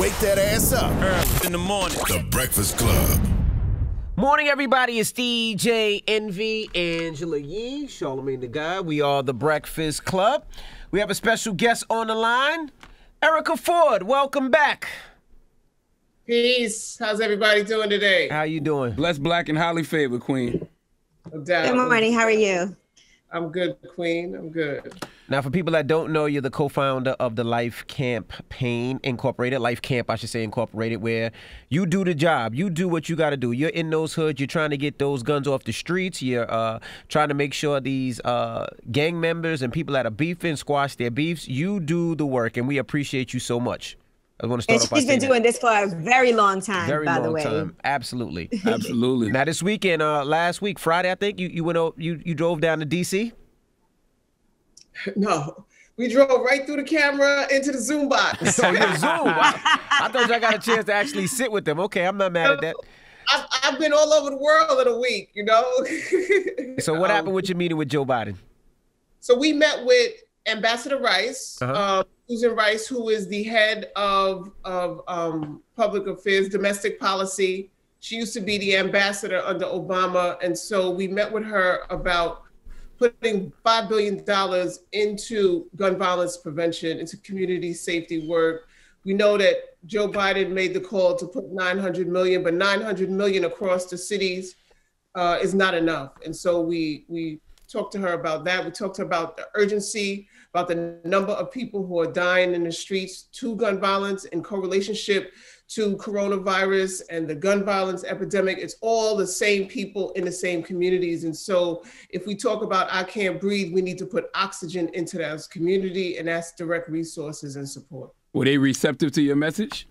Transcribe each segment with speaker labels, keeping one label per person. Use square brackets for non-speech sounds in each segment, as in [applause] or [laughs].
Speaker 1: Wake that ass up.
Speaker 2: Early in the morning.
Speaker 1: The Breakfast Club.
Speaker 3: Morning, everybody. It's DJ Envy, Angela Yee, Charlamagne the Guy. We are the Breakfast Club. We have a special guest on the line, Erica Ford. Welcome back.
Speaker 4: Peace. How's everybody doing today?
Speaker 3: How you doing?
Speaker 5: Blessed, black, and highly favored, Queen.
Speaker 6: Good morning. How are you?
Speaker 4: I'm good, Queen. I'm good.
Speaker 3: Now, for people that don't know, you're the co-founder of the Life Campaign Incorporated, Life Camp, I should say, Incorporated, where you do the job. You do what you got to do. You're in those hoods. You're trying to get those guns off the streets. You're uh, trying to make sure these uh, gang members and people that are beefing squash their beefs. You do the work, and we appreciate you so much. I want to start
Speaker 6: And
Speaker 3: off by
Speaker 6: she's been doing
Speaker 3: that.
Speaker 6: this for a very long time,
Speaker 3: Very
Speaker 6: by
Speaker 3: long
Speaker 6: the way.
Speaker 3: time. [laughs] Absolutely.
Speaker 5: Absolutely.
Speaker 3: now this weekend, uh, last week, Friday, I think you you went o- you you drove down to DC. [laughs]
Speaker 4: No, we drove right through the camera into the Zoom box. [laughs]
Speaker 3: So you're Zoom. I, [laughs] I thought y'all got a chance to actually sit with them. Okay, I'm not mad at that.
Speaker 4: I've, I've been all over the world in a week, you know.
Speaker 3: So what
Speaker 4: Um,
Speaker 3: happened with your meeting with Joe Biden?
Speaker 4: So we met with Ambassador Rice,
Speaker 3: Uh-huh.
Speaker 4: uh, Susan Rice, who is the head of of um, public affairs, domestic policy. She used to be the ambassador under Obama, and so we met with her about putting five billion dollars into gun violence prevention, into community safety work. We know that Joe Biden made the call to put 900 million, but 900 million across the cities uh, is not enough. And so we we talked to her about that. We talked to her about the urgency, about the number of people who are dying in the streets to gun violence in correlationship to coronavirus and the gun violence epidemic. It's all the same people in the same communities. And so if we talk about I can't breathe, we need to put oxygen into that community, and that's direct resources and support.
Speaker 5: Were they receptive to your message?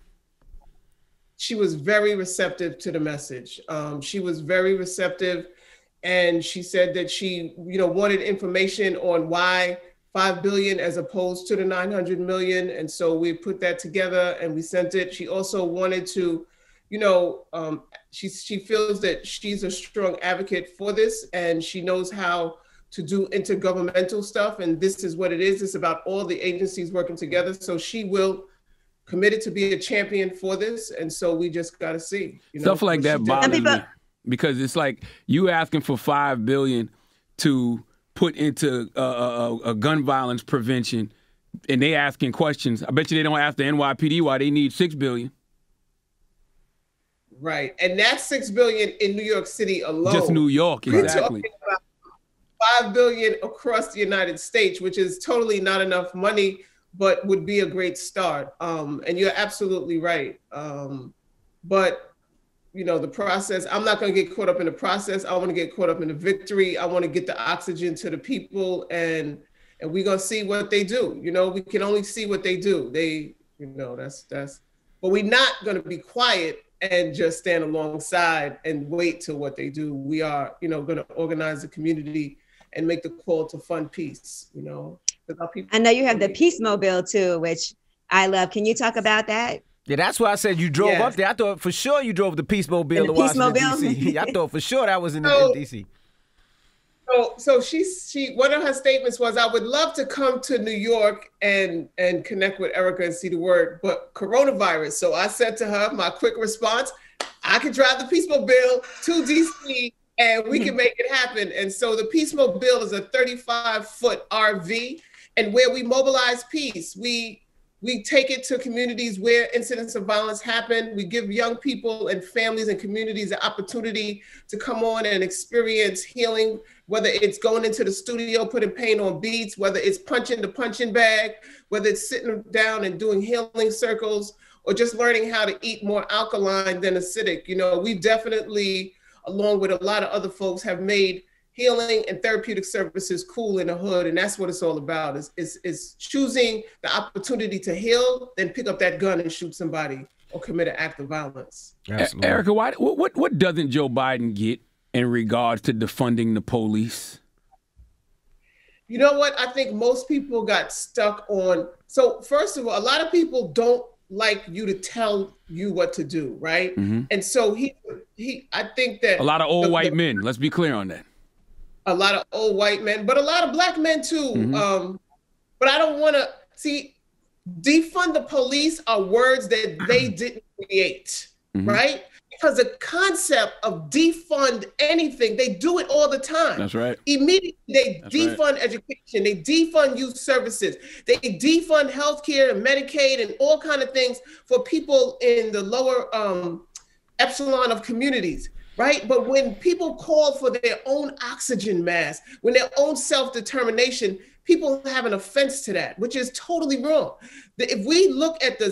Speaker 4: she was very receptive to the message. Um, she was very receptive, and she said that she, you know, wanted information on why five billion as opposed to the nine hundred million, and so we put that together and we sent it. She also wanted to, you know, um, she she feels that she's a strong advocate for this, and she knows how to do intergovernmental stuff, and this is what it is. It's about all the agencies working together. So she will committed to be a champion for this, and so we just got to see. You know,
Speaker 5: Stuff like that bothers me because it's like you asking for five billion to put into a, uh, uh, gun violence prevention, and they asking questions. I bet you they don't ask the NYPD why they need six billion.
Speaker 4: Right, and that's six billion in New York City alone.
Speaker 5: Just New York, exactly.
Speaker 4: five billion across the United States, which is totally not enough money, but would be a great start. Um, and you're absolutely right. Um, but you know the process. I'm not going to get caught up in the process. I want to get caught up in the victory. I want to get the oxygen to the people, and and we're gonna see what they do. You know, we can only see what they do. They, you know, that's that's. But we're not going to be quiet and just stand alongside and wait till what they do. We are, you know, going to organize the community and make the call to fund peace. You know, 'Cause our people-
Speaker 6: I know you have the Peace Mobile too, which I love. Can you talk about that?
Speaker 3: Yeah, that's why I said you drove
Speaker 4: Yes.
Speaker 3: up there. I thought for sure you drove the Peace Mobile
Speaker 6: In
Speaker 3: to
Speaker 6: Peace
Speaker 3: Washington D.C. I thought for sure that was in,
Speaker 4: So-
Speaker 3: in D.C.
Speaker 4: So, so she, she, one of her statements was, "I would love to come to New York and and connect with Erica and see the work, but coronavirus." So I said to her, my quick response, "I can drive the Peace Mobile to DC, and we can make it happen." And so the Peace Mobile is a 35 foot RV, and where we mobilize peace, we we take it to communities where incidents of violence happen. We give young people and families and communities the opportunity to come on and experience healing, whether it's going into the studio, putting paint on beats, whether it's punching the punching bag, whether it's sitting down and doing healing circles, or just learning how to eat more alkaline than acidic. You know, we definitely, along with a lot of other folks, have made healing and therapeutic services cool in the hood and that's what it's all about is, is, is choosing the opportunity to heal then pick up that gun and shoot somebody or commit an act of violence
Speaker 5: E- Erica, why, what, what what doesn't Joe Biden get in regards to defunding the police?
Speaker 4: you know what i think most people got stuck on so first of all a lot of people don't like you to tell you what to do right and so he he i think that
Speaker 5: Mm-hmm. A lot of old
Speaker 4: the-
Speaker 5: white
Speaker 4: the-
Speaker 5: men. Let's be clear on that.
Speaker 4: A lot of old white men, but a lot of black men too.
Speaker 5: Mhm.
Speaker 4: Um, but I don't want to see defund the police are words that they [clears throat] didn't create,
Speaker 5: Mhm.
Speaker 4: right? Because the concept of defund anything, they do it all the time.
Speaker 5: That's right.
Speaker 4: Immediately, they
Speaker 5: That's right.
Speaker 4: defund education, they defund youth services, they defund healthcare and Medicaid and all kind of things for people in the lower um, epsilon of communities. Right, but when people call for their own oxygen mask, when their own self-determination, people have an offense to that, which is totally wrong. If we look at the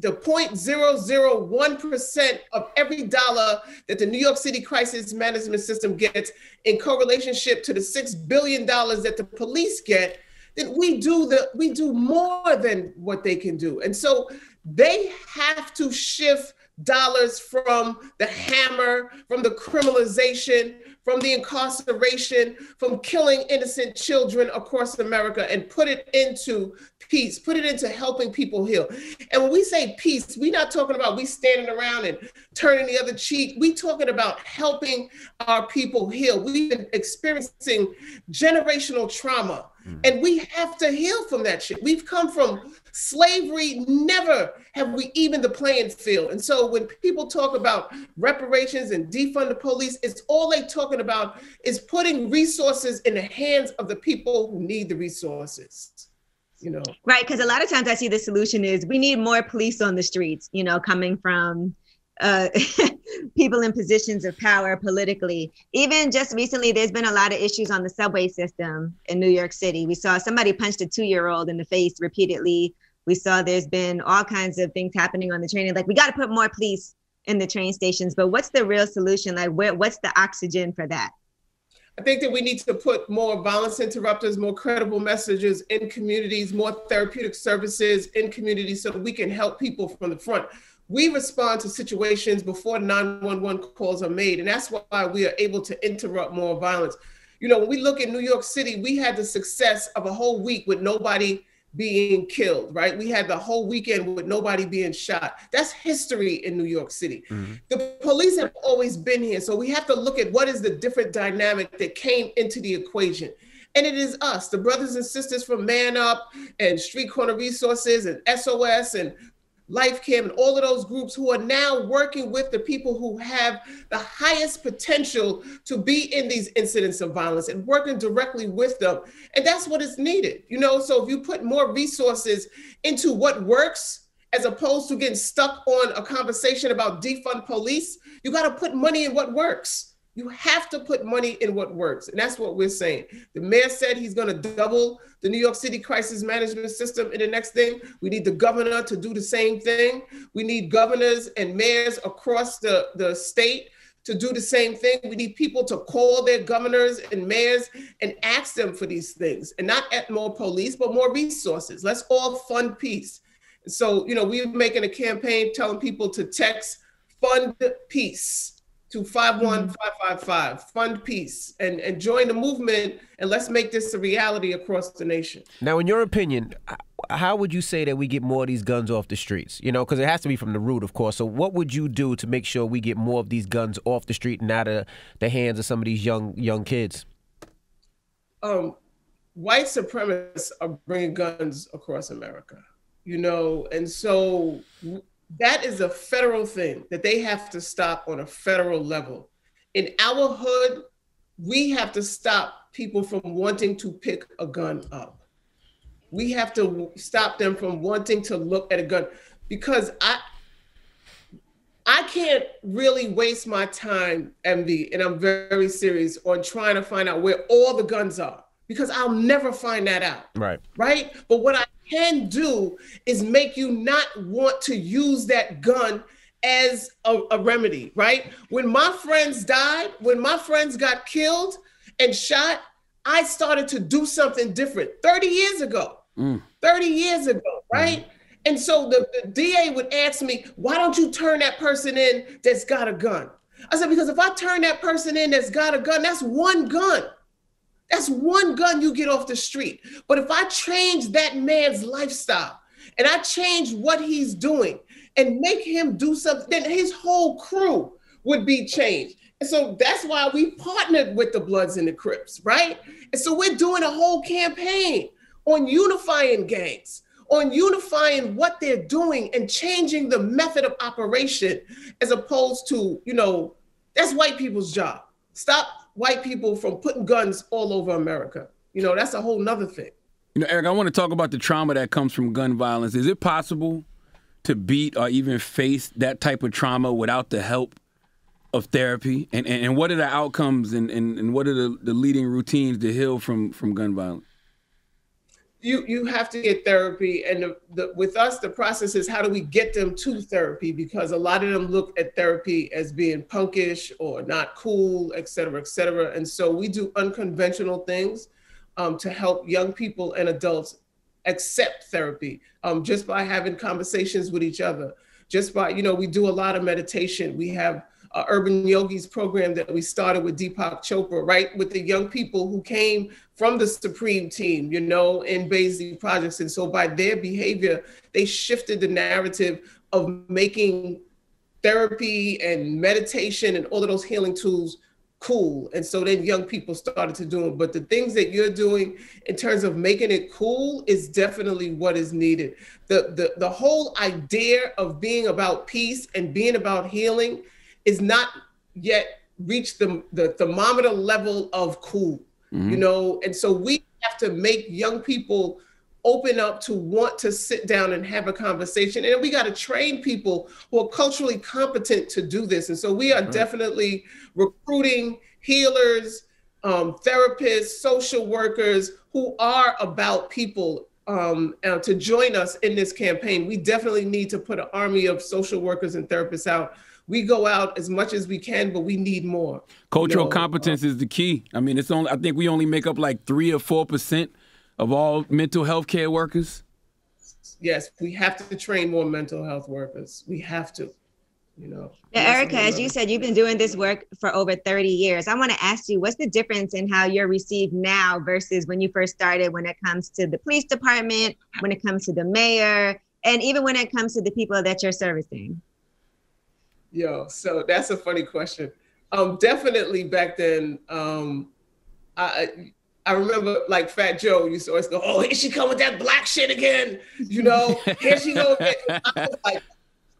Speaker 4: the 0.001% of every dollar that the New York City crisis management system gets in correlationship to the six billion dollars that the police get, then we do the we do more than what they can do. And so they have to shift dollars from the hammer, from the criminalization, from the incarceration, from killing innocent children across America and put it into peace, put it into helping people heal. And when we say peace, we're not talking about we standing around and turning the other cheek. We talking about helping our people heal. We've been experiencing generational trauma mm. and we have to heal from that shit. We've come from slavery, never have we even the playing field. And so when people talk about reparations and defund the police, it's all they talking about is putting resources in the hands of the people who need the resources. You know,
Speaker 6: Right, because a lot of times I see the solution is we need more police on the streets, you know, coming from uh, [laughs] people in positions of power politically. Even just recently, there's been a lot of issues on the subway system in New York City. We saw somebody punched a two year old in the face repeatedly. We saw there's been all kinds of things happening on the train. Like, we got to put more police in the train stations. But what's the real solution? Like, where, what's the oxygen for that?
Speaker 4: I think that we need to put more violence interrupters, more credible messages in communities, more therapeutic services in communities so that we can help people from the front. We respond to situations before 911 calls are made, and that's why we are able to interrupt more violence. You know, when we look at New York City, we had the success of a whole week with nobody being killed, right? We had the whole weekend with nobody being shot. That's history in New York City. Mm-hmm. The police have always been here. So we have to look at what is the different dynamic that came into the equation. And it is us, the brothers and sisters from Man Up and Street Corner Resources and SOS and Life Camp and all of those groups who are now working with the people who have the highest potential to be in these incidents of violence and working directly with them. And that's what is needed. You know, so if you put more resources into what works as opposed to getting stuck on a conversation about defund police, you got to put money in what works. You have to put money in what works. And that's what we're saying. The mayor said he's going to double the New York City crisis management system in the next thing. We need the governor to do the same thing. We need governors and mayors across the, the state to do the same thing. We need people to call their governors and mayors and ask them for these things and not at more police, but more resources. Let's all fund peace. So, you know, we're making a campaign telling people to text fund peace to 51555, fund peace, and, and join the movement. And let's make this a reality across the nation.
Speaker 3: Now, in your opinion, how would you say that we get more of these guns off the streets? You know, because it has to be from the root, of course. So, what would you do to make sure we get more of these guns off the street and out of the hands of some of these young young kids?
Speaker 4: um, white supremacists are bringing guns across America, you know, and so w- that is a federal thing that they have to stop on a federal level. In our hood, we have to stop people from wanting to pick a gun up. We have to stop them from wanting to look at a gun because I I can't really waste my time, Envy, and I'm very, very serious on trying to find out where all the guns are because I'll never find that out.
Speaker 3: Right.
Speaker 4: Right. But what I can do is make you not want to use that gun as a, a remedy. Right. When my friends died, when my friends got killed and shot, I started to do something different 30 years ago. Mm. 30 years ago, mm-hmm. right? And so the, the DA would ask me, why don't you turn that person in that's got a gun? I said, because if I turn that person in that's got a gun, that's one gun. That's one gun you get off the street. But if I change that man's lifestyle and I change what he's doing and make him do something, then his whole crew would be changed. And so that's why we partnered with the Bloods and the Crips, right? And so we're doing a whole campaign on unifying gangs, on unifying what they're doing and changing the method of operation as opposed to, you know, that's white people's job. Stop white people from putting guns all over America. You know, that's a whole nother thing.
Speaker 5: You know, Eric, I want to talk about the trauma that comes from gun violence. Is it possible to beat or even face that type of trauma without the help of therapy? And and, and what are the outcomes and, and, and what are the, the leading routines to heal from, from gun violence?
Speaker 4: You you have to get therapy and the, the, with us the process is how do we get them to therapy? Because a lot of them look at therapy as being punkish or not cool et cetera et cetera. And so we do unconventional things um, to help young people and adults accept therapy um, just by having conversations with each other. Just by you know we do a lot of meditation. We have uh, Urban Yogis program that we started with Deepak Chopra, right? With the young people who came from the Supreme team, you know, in Baisley projects. And so by their behavior, they shifted the narrative of making therapy and meditation and all of those healing tools cool. And so then young people started to do it. But the things that you're doing in terms of making it cool is definitely what is needed. The the the whole idea of being about peace and being about healing is not yet reached the, the thermometer level of cool, mm-hmm. you know? And so we have to make young people open up to want to sit down and have a conversation. And we got to train people who are culturally competent to do this. And so we are right. definitely recruiting healers, um, therapists, social workers who are about people um, uh, to join us in this campaign. We definitely need to put an army of social workers and therapists out we go out as much as we can, but we need more.
Speaker 5: Cultural you know? competence uh, is the key. I mean, it's only I think we only make up like three or four percent of all mental health care workers.
Speaker 4: Yes, we have to train more mental health workers. We have to. You know.
Speaker 6: Yeah, Erica, as you said, you've been doing this work for over 30 years. I want to ask you, what's the difference in how you're received now versus when you first started when it comes to the police department, when it comes to the mayor, and even when it comes to the people that you're servicing?
Speaker 4: Yo, so that's a funny question. Um, definitely back then, um, I I remember like Fat Joe used to always go, "Oh, here she come with that black shit again," you know. [laughs] here she go again. I was like,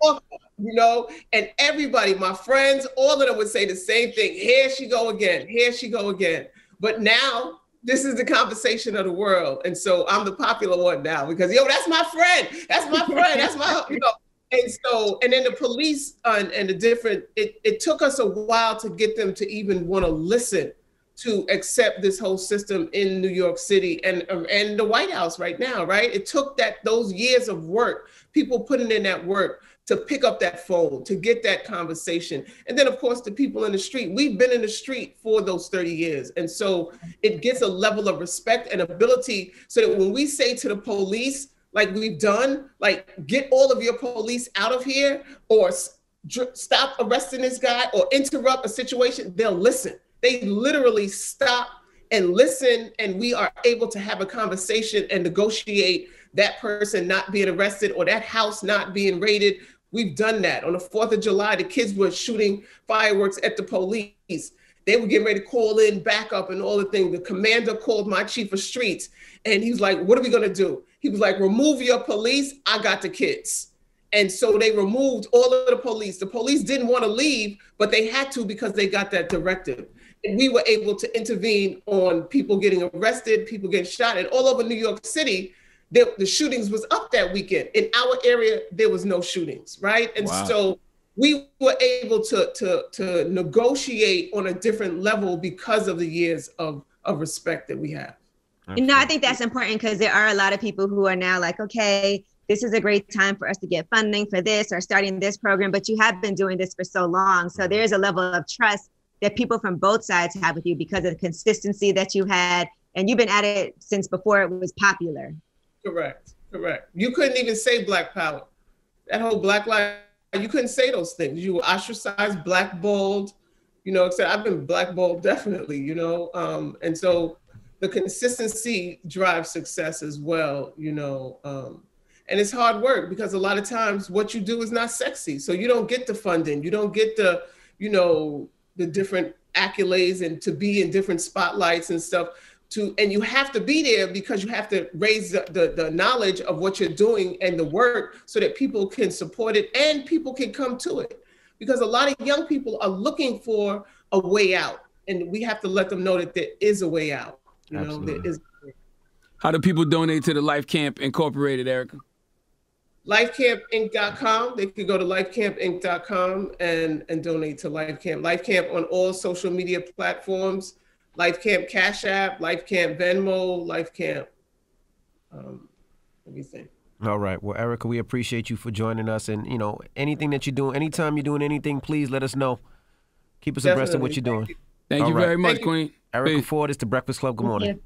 Speaker 4: Fuck, you know, and everybody, my friends, all of them would say the same thing. Here she go again. Here she go again. But now this is the conversation of the world, and so I'm the popular one now because yo, that's my friend. That's my friend. That's my you know and so and then the police uh, and the different it, it took us a while to get them to even want to listen to accept this whole system in New York City and um, and the White House right now, right? It took that those years of work, people putting in that work to pick up that phone, to get that conversation. And then of course the people in the street. We've been in the street for those 30 years. And so it gets a level of respect and ability so that when we say to the police, like we've done, like get all of your police out of here or stop arresting this guy or interrupt a situation, they'll listen. They literally stop and listen, and we are able to have a conversation and negotiate that person not being arrested or that house not being raided. We've done that. On the 4th of July, the kids were shooting fireworks at the police. They were getting ready to call in backup and all the things. The commander called my chief of streets and he was like, What are we going to do? He was like, remove your police. I got the kids. And so they removed all of the police. The police didn't want to leave, but they had to because they got that directive. And we were able to intervene on people getting arrested, people getting shot. And all over New York City, the, the shootings was up that weekend. In our area, there was no shootings, right? And wow. so we were able to, to, to negotiate on a different level because of the years of, of respect that we have.
Speaker 6: You know, I think that's important because there are a lot of people who are now like, okay, this is a great time for us to get funding for this or starting this program, but you have been doing this for so long. So there's a level of trust that people from both sides have with you because of the consistency that you had. And you've been at it since before it was popular.
Speaker 4: Correct. Correct. You couldn't even say Black Power. That whole Black Life, you couldn't say those things. You were ostracized, blackballed, you know, except I've been blackballed definitely, you know. Um, and so the consistency drives success as well, you know. Um, and it's hard work because a lot of times what you do is not sexy. So you don't get the funding, you don't get the, you know, the different accolades and to be in different spotlights and stuff. to and you have to be there because you have to raise the, the, the knowledge of what you're doing and the work so that people can support it and people can come to it because a lot of young people are looking for a way out and we have to let them know that there is a way out you know
Speaker 3: Absolutely.
Speaker 4: there is
Speaker 5: How do people donate to the Life Camp Incorporated, Erica?
Speaker 4: lifecampinc.com they could go to lifecampinc.com and and donate to Life Camp. Life Camp on all social media platforms Life Camp cash app Life Camp venmo lifecamp um, everything
Speaker 3: All right. Well, Erica, we appreciate you for joining us. And, you know, anything that you're doing, anytime you're doing anything, please let us know. Keep us abreast of what you're
Speaker 4: Definitely.
Speaker 3: doing.
Speaker 5: Thank
Speaker 3: All
Speaker 5: you
Speaker 3: right.
Speaker 5: very much,
Speaker 4: Thank you.
Speaker 5: Queen.
Speaker 3: Erica
Speaker 5: Peace.
Speaker 3: Ford is the Breakfast Club. Good morning.
Speaker 6: you.